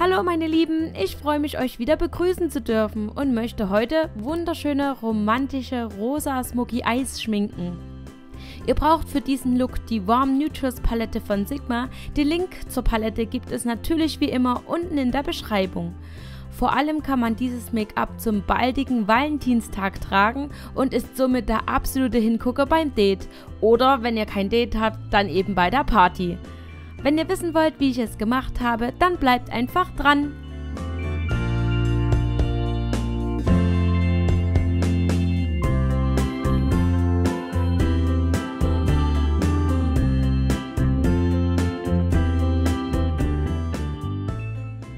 Hallo meine Lieben, ich freue mich euch wieder begrüßen zu dürfen und möchte heute wunderschöne romantische rosa Smoky Eyes schminken. Ihr braucht für diesen Look die Warm Neutrals Palette von Sigma. Den Link zur Palette gibt es natürlich wie immer unten in der Beschreibung. Vor allem kann man dieses Make-up zum baldigen Valentinstag tragen und ist somit der absolute Hingucker beim Date. Oder wenn ihr kein Date habt, dann eben bei der Party. Wenn ihr wissen wollt, wie ich es gemacht habe, dann bleibt einfach dran.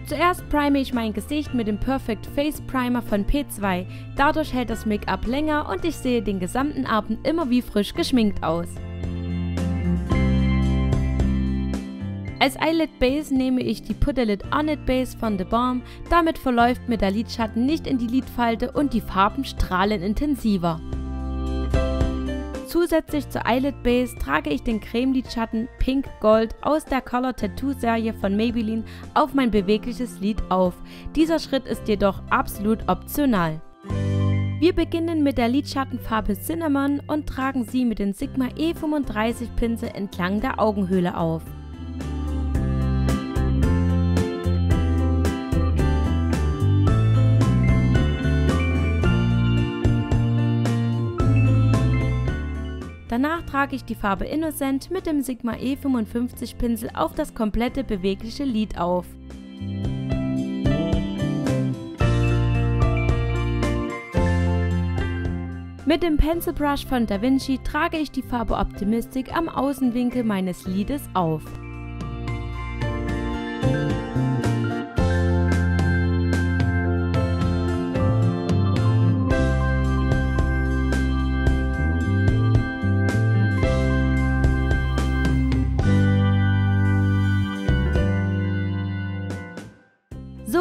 Zuerst prime ich mein Gesicht mit dem Perfect Face Primer von P2. Dadurch hält das Make-up länger und ich sehe den gesamten Abend immer wie frisch geschminkt aus. Als Eyelid Base nehme ich die Put a Lid On It Base von The Balm, damit verläuft mir der Lidschatten nicht in die Lidfalte und die Farben strahlen intensiver. Zusätzlich zur Eyelid Base trage ich den Cremelidschatten Pink Gold aus der Color Tattoo Serie von Maybelline auf mein bewegliches Lid auf. Dieser Schritt ist jedoch absolut optional. Wir beginnen mit der Lidschattenfarbe Cinnamon und tragen sie mit dem Sigma E35 Pinsel entlang der Augenhöhle auf. Danach trage ich die Farbe Innocent mit dem Sigma E55 Pinsel auf das komplette bewegliche Lid auf. Mit dem Pencil Brush von Da Vinci trage ich die Farbe Optimistic am Außenwinkel meines Lides auf.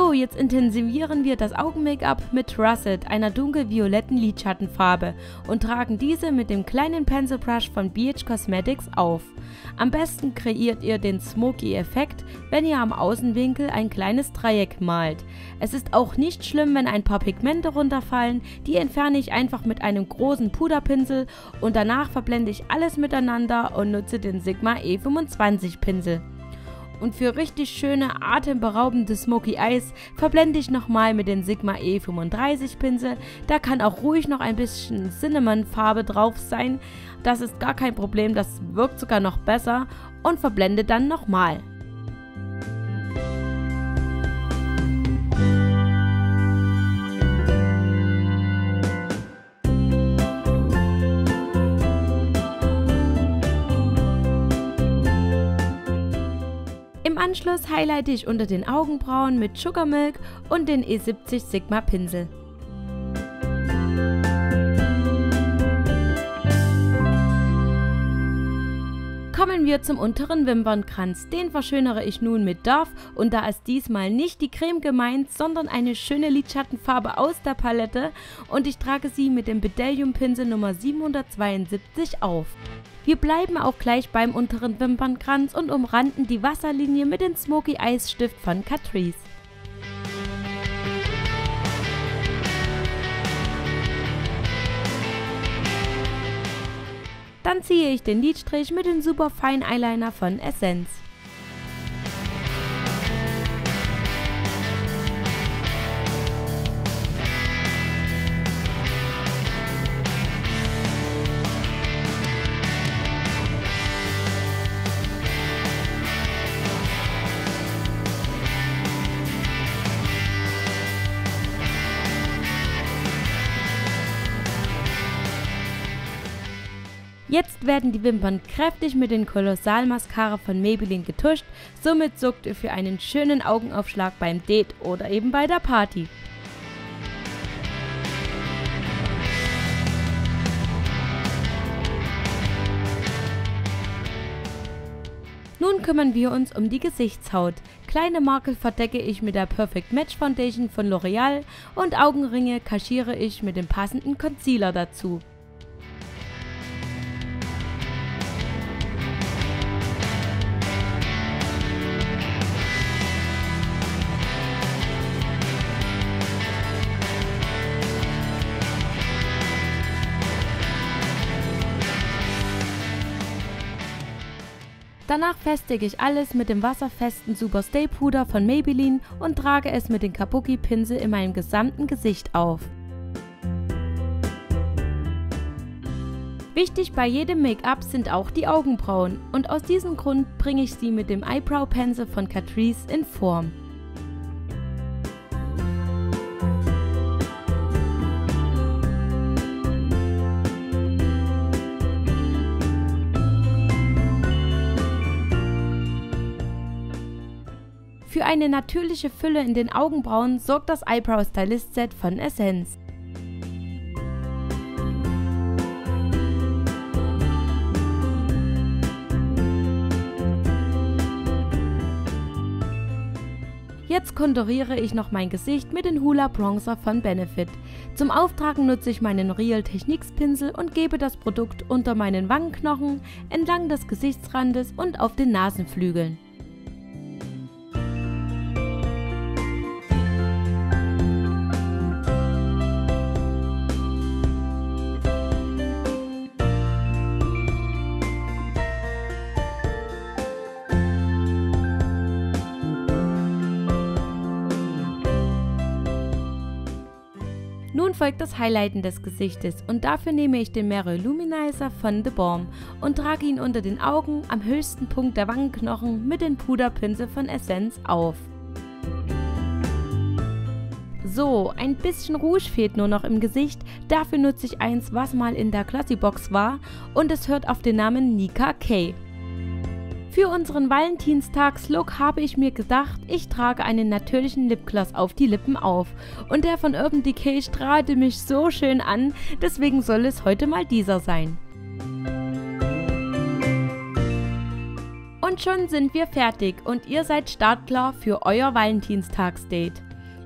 So, jetzt intensivieren wir das Augen-Make-up mit Russet, einer dunkelvioletten Lidschattenfarbe und tragen diese mit dem kleinen Pencil Brush von BH Cosmetics auf. Am besten kreiert ihr den Smoky-Effekt, wenn ihr am Außenwinkel ein kleines Dreieck malt. Es ist auch nicht schlimm, wenn ein paar Pigmente runterfallen, die entferne ich einfach mit einem großen Puderpinsel und danach verblende ich alles miteinander und nutze den Sigma E25 Pinsel. Und für richtig schöne, atemberaubende Smoky Eyes verblende ich nochmal mit dem Sigma E35 Pinsel. Da kann auch ruhig noch ein bisschen Cinnamon Farbe drauf sein. Das ist gar kein Problem, das wirkt sogar noch besser. Und verblende dann nochmal. Anschluss highlighte ich unter den Augenbrauen mit Sugar Milk und den E70 Sigma Pinsel. Wir zum unteren Wimpernkranz. Den verschönere ich nun mit Dove und da ist diesmal nicht die Creme gemeint, sondern eine schöne Lidschattenfarbe aus der Palette und ich trage sie mit dem Bedellium Pinsel Nummer 772 auf. Wir bleiben auch gleich beim unteren Wimpernkranz und umranden die Wasserlinie mit dem Smoky Eyes Stift von Catrice. Dann ziehe ich den Lidstrich mit dem Super Fine Eyeliner von Essence. Jetzt werden die Wimpern kräftig mit den Kolossal von Maybelline getuscht, somit sorgt ihr für einen schönen Augenaufschlag beim Date oder eben bei der Party. Nun kümmern wir uns um die Gesichtshaut. Kleine Makel verdecke ich mit der Perfect Match Foundation von L'Oreal und Augenringe kaschiere ich mit dem passenden Concealer dazu. Danach festige ich alles mit dem wasserfesten Super Stay Puder von Maybelline und trage es mit dem Kabuki Pinsel in meinem gesamten Gesicht auf. Wichtig bei jedem Make-up sind auch die Augenbrauen und aus diesem Grund bringe ich sie mit dem Eyebrow Pencil von Catrice in Form. Für eine natürliche Fülle in den Augenbrauen sorgt das Eyebrow Stylist Set von Essence. Jetzt konturiere ich noch mein Gesicht mit dem Hula Bronzer von Benefit. Zum Auftragen nutze ich meinen Real Techniques Pinsel und gebe das Produkt unter meinen Wangenknochen, entlang des Gesichtsrandes und auf den Nasenflügeln. Folgt das Highlighten des Gesichtes und dafür nehme ich den Mero Luminizer von The Balm und trage ihn unter den Augen am höchsten Punkt der Wangenknochen mit den Puderpinsel von Essence auf. So, ein bisschen Rouge fehlt nur noch im Gesicht, dafür nutze ich eins, was mal in der Classy Box war und es hört auf den Namen Nika K. Für unseren Valentinstagslook habe ich mir gedacht, ich trage einen natürlichen Lipgloss auf die Lippen auf. Und der von Urban Decay strahlte mich so schön an, deswegen soll es heute mal dieser sein. Und schon sind wir fertig und ihr seid startklar für euer Valentinstagsdate.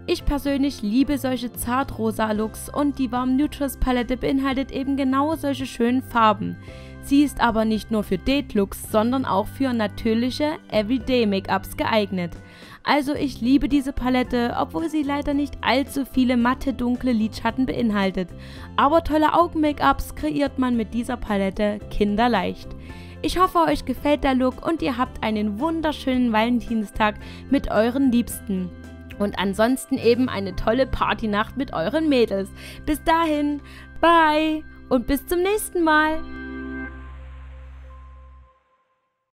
Ich persönlich liebe solche zartrosa Looks und die Warm Neutrals Palette beinhaltet eben genau solche schönen Farben. Sie ist aber nicht nur für Date-Looks, sondern auch für natürliche Everyday-Make-ups geeignet. Also ich liebe diese Palette, obwohl sie leider nicht allzu viele matte dunkle Lidschatten beinhaltet. Aber tolle Augen-Make-ups kreiert man mit dieser Palette kinderleicht. Ich hoffe, euch gefällt der Look und ihr habt einen wunderschönen Valentinstag mit euren Liebsten. Und ansonsten eben eine tolle Partynacht mit euren Mädels. Bis dahin, bye und bis zum nächsten Mal.